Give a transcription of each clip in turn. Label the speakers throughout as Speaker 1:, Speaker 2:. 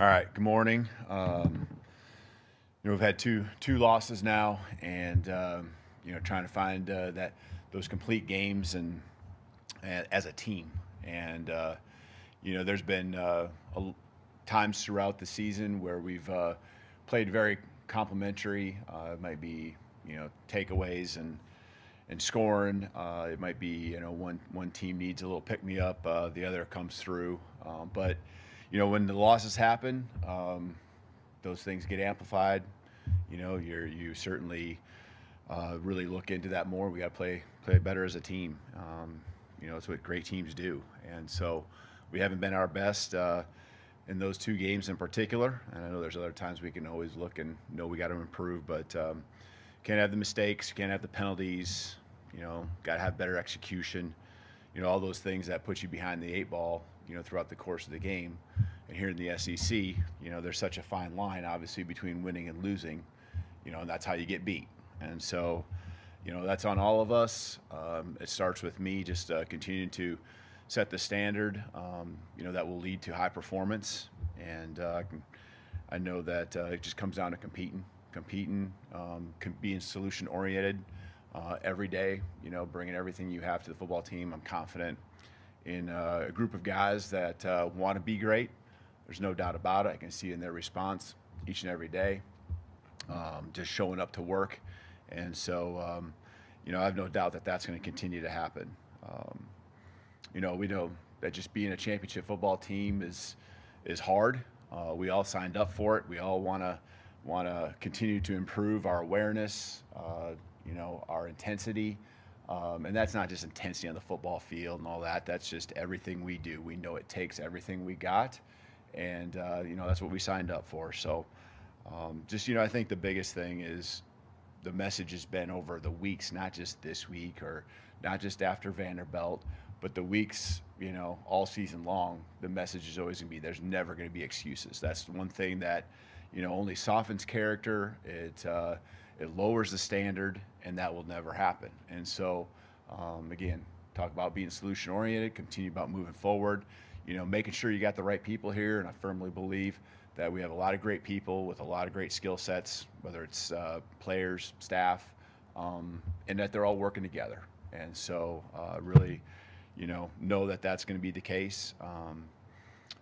Speaker 1: All right. Good morning. Um, you know, we've had two two losses now, and um, you know, trying to find uh, that those complete games and, and as a team. And uh, you know, there's been uh, a, times throughout the season where we've uh, played very complementary. Uh, it might be you know takeaways and and scoring. Uh, it might be you know one one team needs a little pick me up, the other comes through. Um, but you know when the losses happen, um, those things get amplified. You know you're you certainly uh, really look into that more. We got to play play better as a team. Um, you know it's what great teams do, and so we haven't been our best. Uh, in those two games in particular, and I know there's other times we can always look and know we got to improve, but um, can't have the mistakes, can't have the penalties. You know, got to have better execution. You know, all those things that put you behind the eight ball. You know, throughout the course of the game. And here in the SEC, you know, there's such a fine line, obviously, between winning and losing. You know, and that's how you get beat. And so, you know, that's on all of us. Um, it starts with me just uh, continuing to set the standard. Um, you know, that will lead to high performance. And uh, I know that uh, it just comes down to competing competing, um, being solution oriented uh, every day. You know, bringing everything you have to the football team. I'm confident in uh, a group of guys that uh, want to be great. There's no doubt about it. I can see in their response each and every day, um, just showing up to work, and so um, you know I have no doubt that that's going to continue to happen. Um, you know, we know that just being a championship football team is is hard. Uh, we all signed up for it. We all want to want to continue to improve our awareness, uh, you know, our intensity. Um, and that's not just intensity on the football field and all that. That's just everything we do. We know it takes everything we got, and uh, you know that's what we signed up for. So, um, just you know, I think the biggest thing is the message has been over the weeks, not just this week or not just after Vanderbilt, but the weeks, you know, all season long. The message is always going to be: there's never going to be excuses. That's one thing that you know, only softens character. It uh, it lowers the standard, and that will never happen. And so, um, again, talk about being solution oriented. Continue about moving forward. You know, making sure you got the right people here, and I firmly believe that we have a lot of great people with a lot of great skill sets, whether it's uh, players, staff, um, and that they're all working together. And so, uh, really, you know, know that that's going to be the case. Um,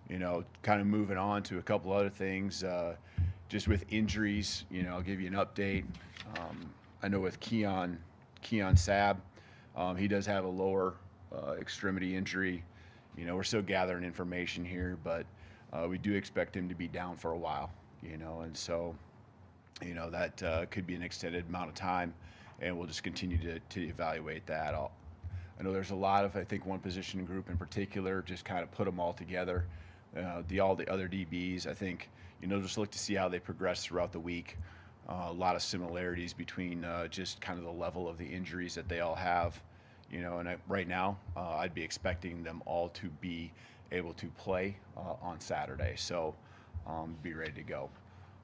Speaker 1: you know, kind of moving on to a couple other things. Uh, just with injuries, you know, I'll give you an update. Um, I know with Keon, Keon Sabb, um, he does have a lower uh, extremity injury. You know, we're still gathering information here, but uh, we do expect him to be down for a while. You know, and so, you know, that uh, could be an extended amount of time, and we'll just continue to, to evaluate that. I'll, I know there's a lot of, I think, one position group in particular, just kind of put them all together uh, the all the other DBs. I think you know just look to see how they progress throughout the week. Uh, a lot of similarities between uh, just kind of the level of the injuries that they all have. You know, and I, right now uh, I'd be expecting them all to be able to play uh, on Saturday. So um, be ready to go.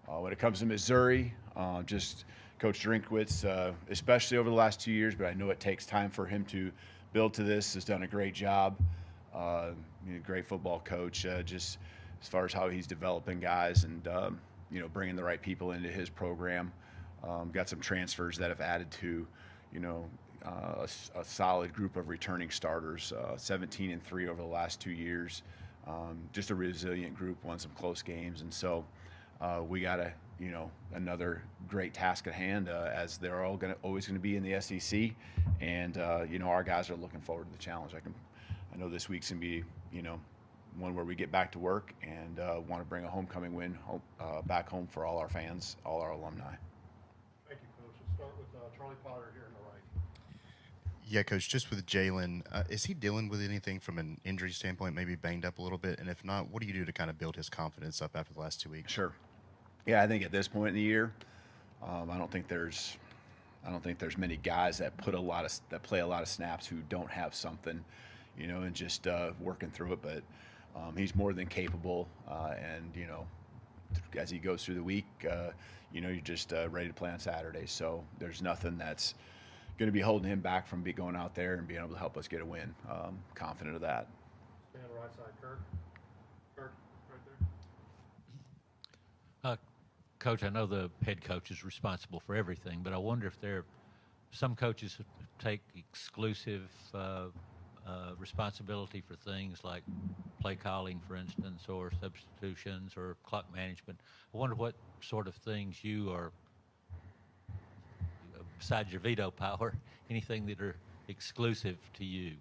Speaker 1: Uh, when it comes to Missouri, just Coach Drinkwitz, especially over the last two years, but I know it takes time for him to build to this, has done a great job. Uh, you know, great football coach. Uh, just as far as how he's developing guys and um, you know bringing the right people into his program. Um, got some transfers that have added to, you know, uh, a, a, solid group of returning starters. Uh, 17 and three over the last two years. Um, just a resilient group. Won some close games, and so uh, we got a you know another great task at hand uh, as they're all going to always going to be in the SEC, and uh, you know our guys are looking forward to the challenge. I can I know this week's gonna be, you know, one where we get back to work and uh, want to bring a homecoming win home, uh, back home for all our fans, all our alumni.
Speaker 2: Thank you, Coach. Let's start with uh, Charlie Potter here in the right.
Speaker 3: Yeah, Coach, just with Jalen, uh, is he dealing with anything from an injury standpoint, maybe banged up a little bit? And if not, what do you do to kind of build his confidence up after the last two weeks?
Speaker 1: Sure. Yeah, I think at this point in the year, um, I don't think there's I don't think there's many guys that put a lot of that play a lot of snaps who don't have something you know, and just uh, working through it. But um, he's more than capable, uh, and you know, as he goes through the week, uh, you know, you're just uh, ready to play on Saturday. So there's nothing that's going to be holding him back from be going out there and being able to help us get a win. Um, confident of that.
Speaker 2: Stand right side, Kirk. Kirk, right there.
Speaker 4: Coach, I know the head coach is responsible for everything, but I wonder if there some coaches take exclusive uh, uh, responsibility for things like play calling, for instance, or substitutions or clock management. I wonder what sort of things you are, besides your veto power, anything that are exclusive to you.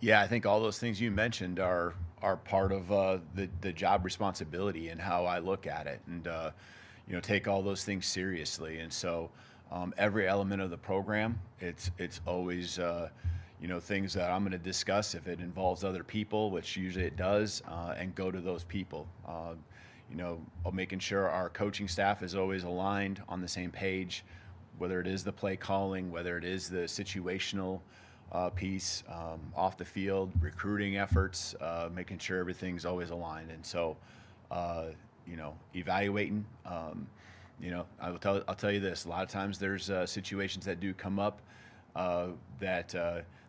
Speaker 1: Yeah, I think all those things you mentioned are are part of uh, the the job responsibility and how I look at it, and uh, you know take all those things seriously. And so um, every element of the program, it's it's always uh, you know things that I'm going to discuss if it involves other people, which usually it does, uh, and go to those people. Uh, you know, making sure our coaching staff is always aligned on the same page, whether it is the play calling, whether it is the situational uh, piece um, off the field, recruiting efforts, uh, making sure everything's always aligned. And so, uh, you know, evaluating. Um, you know, I will tell I'll tell you this. A lot of times there's uh, situations that do come up that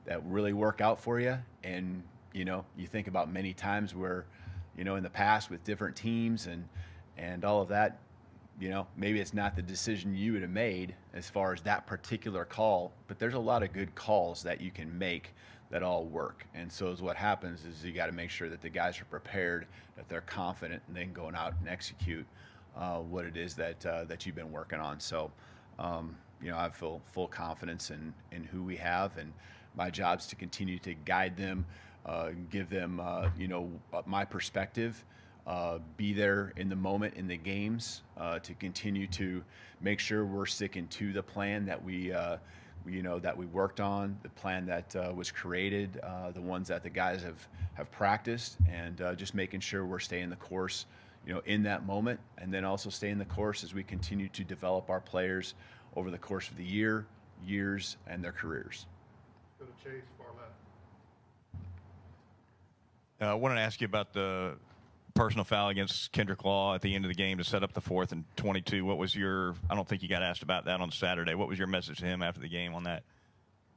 Speaker 1: that really work out for you, and you know, you think about many times where, you know, in the past with different teams and and all of that, you know, maybe it's not the decision you would have made as far as that particular call, but there's a lot of good calls that you can make that all work. And so is what happens is you got to make sure that the guys are prepared, that they're confident, and then going out and execute uh, what it is that uh, that you've been working on. So, um, you know, I feel full confidence in in who we have, and my job is to continue to guide them, uh, give them, uh, you know, my perspective uh, be there in the moment in the games uh, to continue to make sure we're sticking to the plan that we, uh, you know, that we worked on, the plan that uh, was created, the ones that the guys have have practiced, and just making sure we're staying the course, you know, in that moment, and then also staying the course as we continue to develop our players over the course of the year, years, and their careers.
Speaker 2: Go to Chase
Speaker 5: Farlett. I wanted to ask you about the personal foul against Kendrick Law at the end of the game to set up the fourth and 22. What was your? I don't think you got asked about that on Saturday. What was your message to him after the game on that?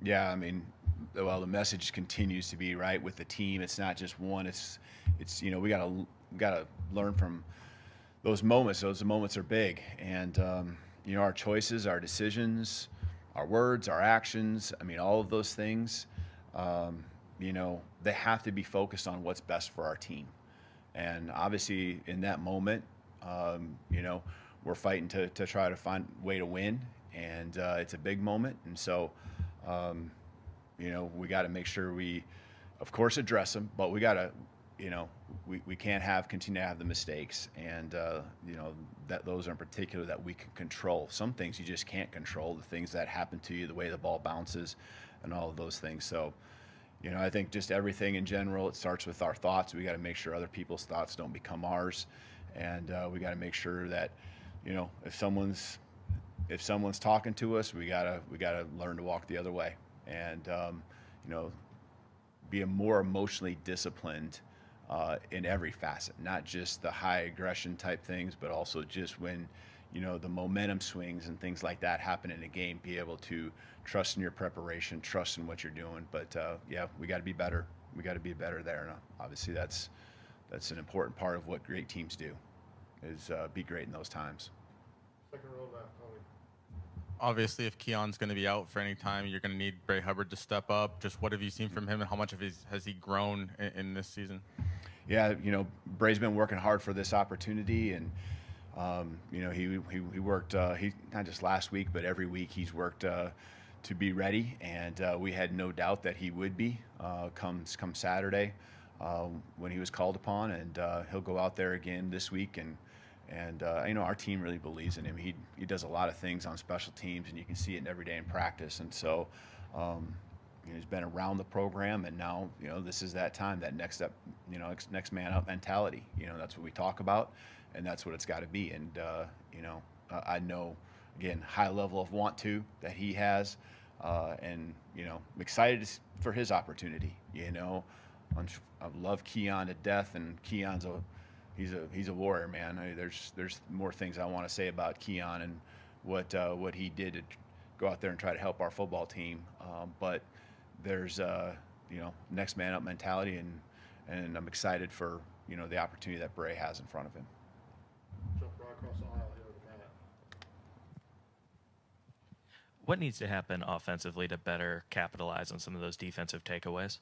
Speaker 1: Yeah, I mean, well, the message continues to be right with the team. It's not just one. It's, it's you know, we gotta we gotta learn from those moments. Those moments are big, and um, you know, our choices, our decisions, our words, our actions. I mean, all of those things. Um, you know, they have to be focused on what's best for our team. And obviously, in that moment, um, you know, we're fighting to, to try to find a way to win, and uh, it's a big moment. And so, um, you know, we got to make sure we, of course, address them, but we got to, you know, we, we can't have continue to have the mistakes, and uh, you know that those are in particular that we can control. Some things you just can't control. The things that happen to you, the way the ball bounces, and all of those things. So you know, I think just everything in general, it starts with our thoughts. We got to make sure other people's thoughts don't become ours, and uh, we got to make sure that, you know, if someone's if someone's talking to us, we gotta we gotta learn to walk the other way, and um, you know, be a more emotionally disciplined uh, in every facet, not just the high aggression type things, but also just when you know the momentum swings and things like that happen in a game be able to trust in your preparation trust in what you're doing but uh, yeah we got to be better we got to be better there and uh, obviously that's that's an important part of what great teams do is uh, be great in those times
Speaker 2: Second row left, Tony.
Speaker 6: Obviously, if Keon's going to be out for any time, you're going to need Bray Hubbard to step up. Just what have you seen from him, and how much of his has he grown in, in this season?
Speaker 1: Yeah you know Bray's been working hard for this opportunity and um, you know, he, he, he worked, uh, he not just last week, but every week he's worked uh, to be ready. And uh, we had no doubt that he would be uh, come, come Saturday um, when he was called upon. And uh, he'll go out there again this week. And, and uh, you know, our team really believes in him. He, he does a lot of things on special teams, and you can see it every day in practice. And so, um, you know, he's been around the program, and now you know this is that time, that next up, you know, next, next man up mentality. You know, that's what we talk about and that's what it's got to be. And uh, you know, uh, I know again high level of want to that he has, uh, and you know, I'm excited for his opportunity. You know, I love Keon to death, and Keon's a he's a he's a warrior, man. I mean, there's there's more things I want to say about Keon and what uh, what he did to go out there and try to help our football team, um, but there's a you know next man up mentality and and I'm excited for you know the opportunity that Bray has in front of him.
Speaker 2: Jump right across the aisle here with Matt.
Speaker 7: What needs to happen offensively to better capitalize on some of those defensive takeaways?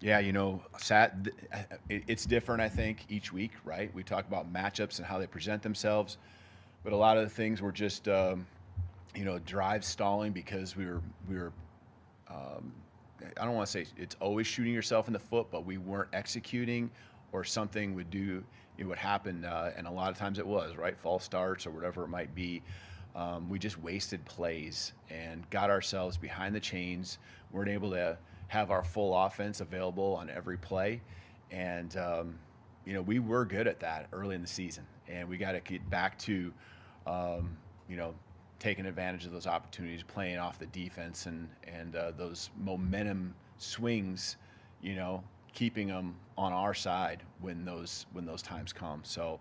Speaker 1: Yeah, you know, sat, it's different, I think, each week, right? We talk about matchups and how they present themselves, but a lot of the things were just, um, you know, drive stalling because we were, we were, um, I don't want to say it's always shooting yourself in the foot, but we weren't executing or something would do, it would happen. Uh, and a lot of times it was, right? False starts or whatever it might be. Um, we just wasted plays and got ourselves behind the chains, weren't able to have our full offense available on every play. And, um, you know, we were good at that early in the season. And we got to get back to, um, you know, taking advantage of those opportunities, playing off the defense and, and uh, those momentum swings, you know, keeping them on our side when those, when those times come. So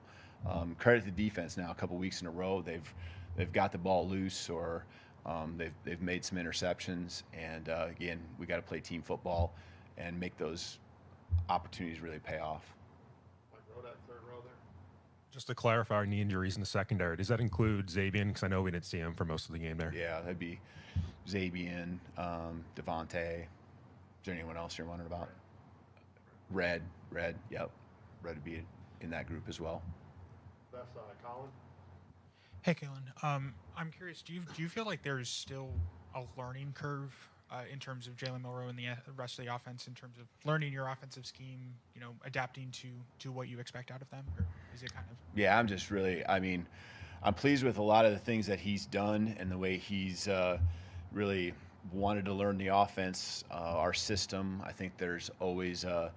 Speaker 1: um, credit the defense now, a couple weeks in a row, they've, they've got the ball loose or, um, they've, they've made some interceptions, and uh, again, we got to play team football and make those opportunities really pay off.
Speaker 2: Mike Rodak, third row there.
Speaker 8: Just to clarify, any injuries in the secondary, does that include Zabien? Because I know we didn't see him for most of the game there.
Speaker 1: Yeah, that'd be Zabien, um, Devonta. Is there anyone else you're wondering about? Red, Red, yep. Red would be in that group as well.
Speaker 2: Left side, Colin.
Speaker 9: Hey, Kalen. Um, I'm curious. Do you do you feel like there's still a learning curve uh, in terms of Jalen Milroe and the uh, rest of the offense in terms of learning your offensive scheme? You know, adapting to to what you expect out of them, or is it kind of?
Speaker 1: Yeah, I'm just really. I mean, I'm pleased with a lot of the things that he's done and the way he's uh, really wanted to learn the offense, uh, our system. I think there's always a,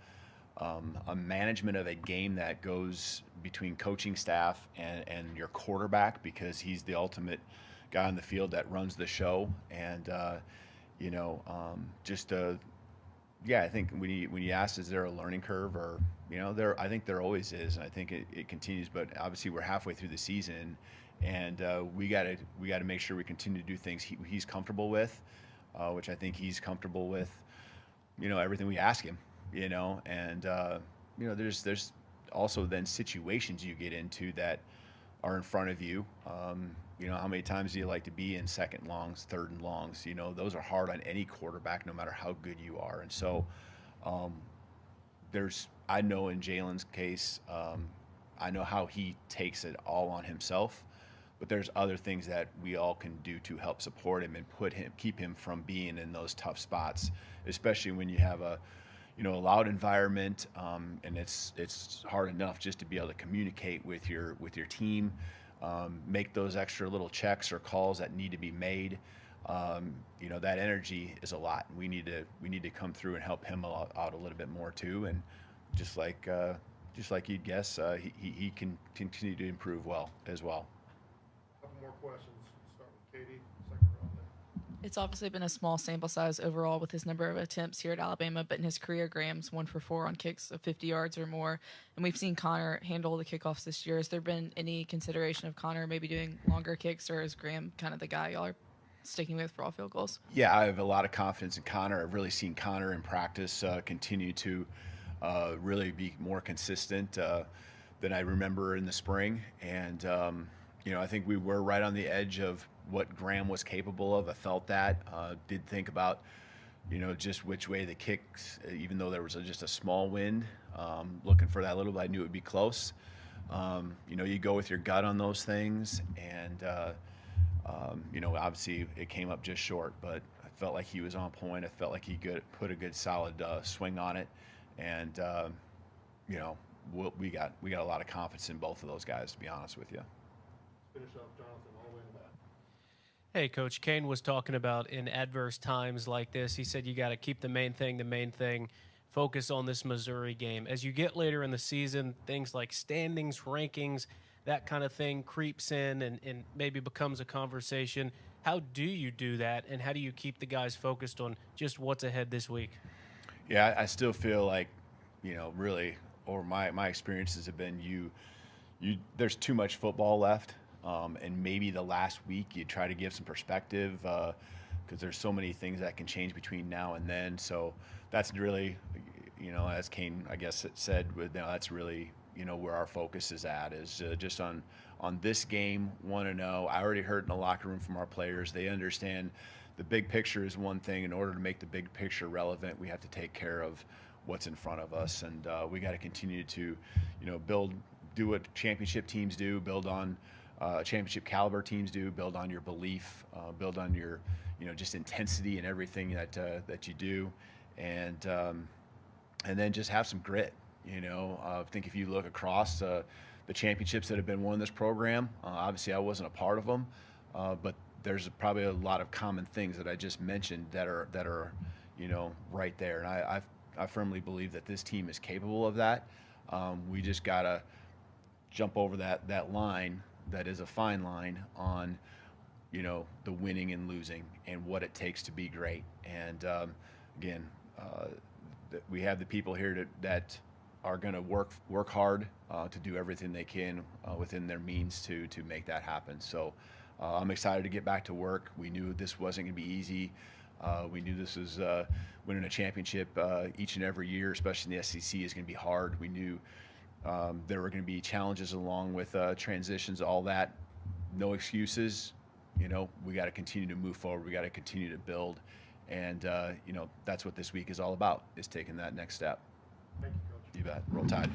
Speaker 1: um, a management of a game that goes between coaching staff and, and your quarterback because he's the ultimate guy on the field that runs the show. And, uh, you know, um, just, uh, yeah, I think when you, when you ask, is there a learning curve or, you know, there, I think there always is. And I think it, it continues, but obviously we're halfway through the season and uh, we got to, we got to make sure we continue to do things he, he's comfortable with, uh, which I think he's comfortable with, you know, everything we ask him, you know, and, uh, you know, there's, there's, also then situations you get into that are in front of you. Um, you know, how many times do you like to be in second longs, third and longs? You know, those are hard on any quarterback, no matter how good you are. And so, um, there's, I know in Jalen's case, um, I know how he takes it all on himself, but there's other things that we all can do to help support him and put him, keep him from being in those tough spots, especially when you have a, you know, a loud environment, um, and it's it's hard enough just to be able to communicate with your with your team, um, make those extra little checks or calls that need to be made. Um, you know, that energy is a lot. And we need to we need to come through and help him out a little bit more too. And just like uh, just like you'd guess, uh, he, he he can continue to improve well as well.
Speaker 2: A Couple more questions. Start with Katie.
Speaker 10: It's obviously been a small sample size overall with his number of attempts here at Alabama, but in his career, Graham's one for four on kicks of 50 yards or more. And we've seen Conor handle the kickoffs this year. Has there been any consideration of Conor maybe doing longer kicks, or is Graham kind of the guy y'all are sticking with for all field goals?
Speaker 1: Yeah, I have a lot of confidence in Conor. I've really seen Conor in practice uh, continue to uh, really be more consistent uh, than I remember in the spring. And, um, you know, I think we were right on the edge of what Graham was capable of. I felt that. Uh, did think about, you know, just which way the kicks, even though there was a, just a small wind, um, looking for that little, bit. I knew it would be close. Um, you know, you go with your gut on those things, and uh, um, you know, obviously it came up just short, but I felt like he was on point. I felt like he good, put a good solid uh, swing on it, and uh, you know, we got we got a lot of confidence in both of those guys. To be honest with you.
Speaker 2: Finish up, Jonathan, all the way in the back.
Speaker 11: Hey, Coach Kane was talking about in adverse times like this. He said you got to keep the main thing the main thing. Focus on this Missouri game. As you get later in the season, things like standings, rankings, that kind of thing creeps in and, and maybe becomes a conversation. How do you do that, and how do you keep the guys focused on just what's ahead this week?
Speaker 1: Yeah, I still feel like, you know, really, or my my experiences have been you, you. There's too much football left, um, and maybe the last week you try to give some perspective because there's so many things that can change between now and then. So that's really, you know, as Kane I guess said, with you know, that's really you know where our focus is at is uh, just on on this game. Want to know? I already heard in the locker room from our players. They understand the big picture is one thing. In order to make the big picture relevant, we have to take care of what's in front of us, and uh, we got to continue to, you know, build, do what championship teams do, build on uh, championship caliber teams do, build on your belief, uh, build on your, you know, just intensity in everything that uh, that you do, and um, and then just have some grit. You know, uh, I think if you look across uh, the championships that have been won in this program, uh, obviously I wasn't a part of them, but there's probably a lot of common things that I just mentioned that are that are, you know, right there. And I I, I firmly believe that this team is capable of that. Um, we just gotta jump over that that line that is a fine line on, you know, the winning and losing and what it takes to be great. And um, again, uh, that we have the people here to, that are going to work work hard uh, to do everything they can uh, within their means to to make that happen. So uh, I'm excited to get back to work. We knew this wasn't going to be easy. Uh, we knew this was uh, winning a championship each and every year, especially in the SEC, is going to be hard. We knew um, there were going to be challenges along with transitions, all that. No excuses. You know, we got to continue to move forward. We got to continue to build and uh, you know that's what this week is all about is taking that next step
Speaker 2: Thank you, Coach.
Speaker 1: you bet roll tide